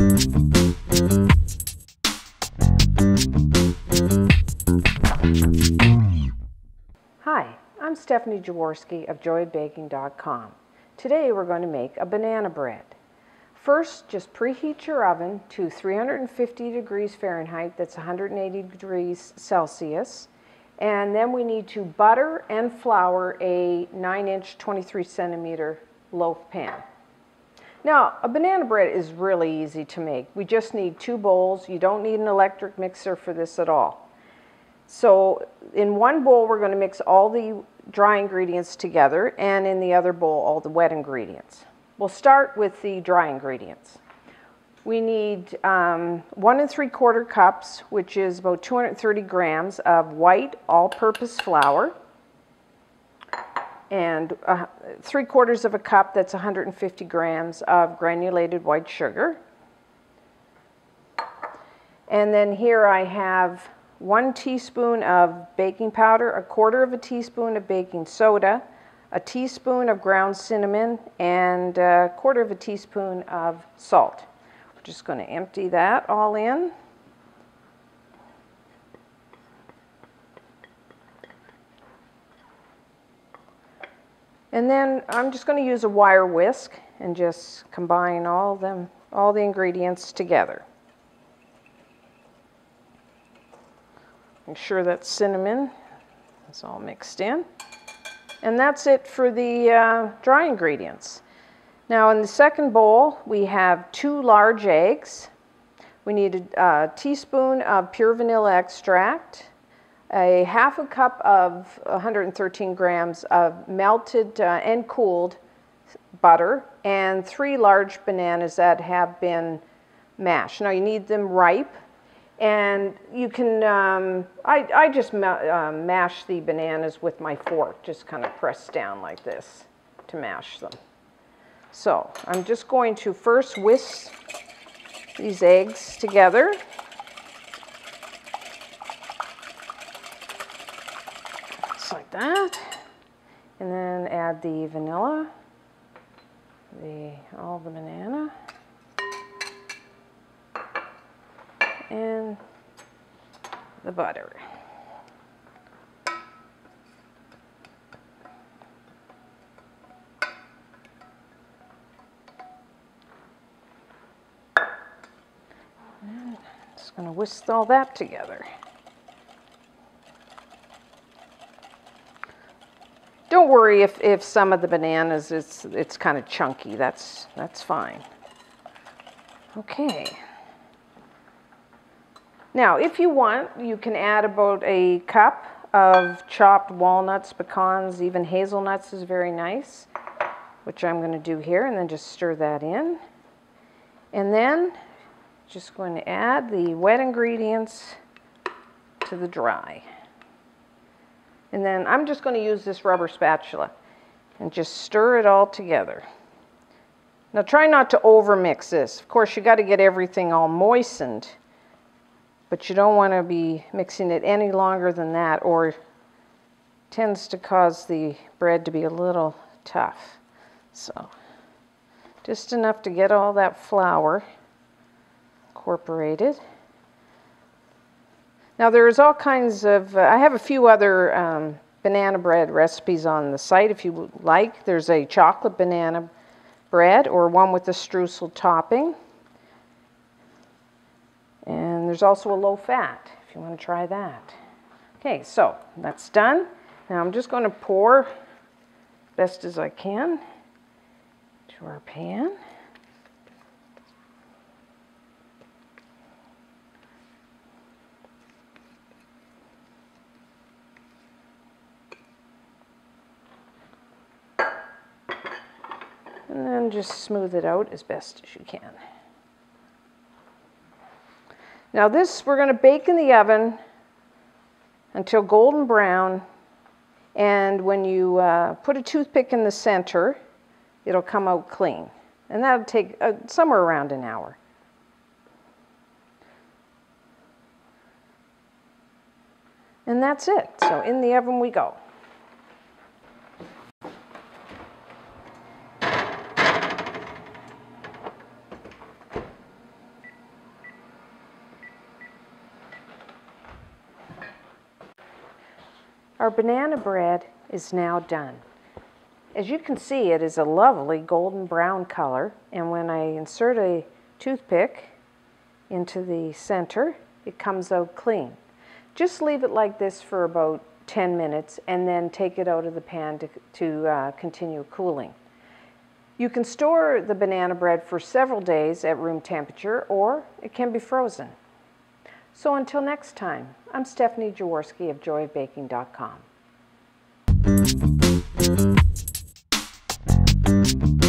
Hi, I'm Stephanie Jaworski of joyofbaking.com. Today we're going to make a banana bread. First, just preheat your oven to 350 degrees Fahrenheit, that's 180 degrees Celsius. And then we need to butter and flour a 9 inch, 23 centimeter loaf pan. Now, a banana bread is really easy to make. We just need two bowls. You don't need an electric mixer for this at all. So in one bowl, we're going to mix all the dry ingredients together, and in the other bowl, all the wet ingredients. We'll start with the dry ingredients. We need um, one and three quarter cups, which is about 230 grams of white all-purpose flour, and uh, three quarters of a cup, that's 150 grams of granulated white sugar. And then here I have one teaspoon of baking powder, a quarter of a teaspoon of baking soda, a teaspoon of ground cinnamon, and a quarter of a teaspoon of salt. We're just going to empty that all in. And then I'm just going to use a wire whisk and just combine all them all the ingredients together. Make sure that cinnamon is all mixed in. And that's it for the uh, dry ingredients. Now in the second bowl, we have two large eggs. We need a, a teaspoon of pure vanilla extract, a half a cup of 113 grams of melted uh, and cooled butter, and three large bananas that have been mashed. Now you need them ripe and you can, um, I, I just ma uh, mash the bananas with my fork, just kind of press down like this to mash them. So I'm just going to first whisk these eggs together. Just that. And then add the vanilla, the, all the banana. and the butter. And just going to whisk all that together. Worry if, if some of the bananas it's it's kind of chunky. That's that's fine. Okay. Now, if you want, you can add about a cup of chopped walnuts, pecans, even hazelnuts is very nice, which I'm going to do here, and then just stir that in. And then just going to add the wet ingredients to the dry. And then I'm just going to use this rubber spatula and just stir it all together. Now try not to overmix this. Of course, you got to get everything all moistened but you don't want to be mixing it any longer than that or tends to cause the bread to be a little tough. So just enough to get all that flour incorporated. Now there's all kinds of, uh, I have a few other um, banana bread recipes on the site if you like. There's a chocolate banana bread or one with a streusel topping. And there's also a low fat, if you want to try that. Okay, so that's done. Now I'm just going to pour best as I can to our pan. And then just smooth it out as best as you can. Now this we're going to bake in the oven until golden brown and when you uh, put a toothpick in the center it'll come out clean and that'll take uh, somewhere around an hour. And that's it. So in the oven we go. Our banana bread is now done. As you can see, it is a lovely golden brown color, and when I insert a toothpick into the center, it comes out clean. Just leave it like this for about 10 minutes and then take it out of the pan to, to uh, continue cooling. You can store the banana bread for several days at room temperature or it can be frozen. So until next time, I'm Stephanie Jaworski of joyofbaking.com.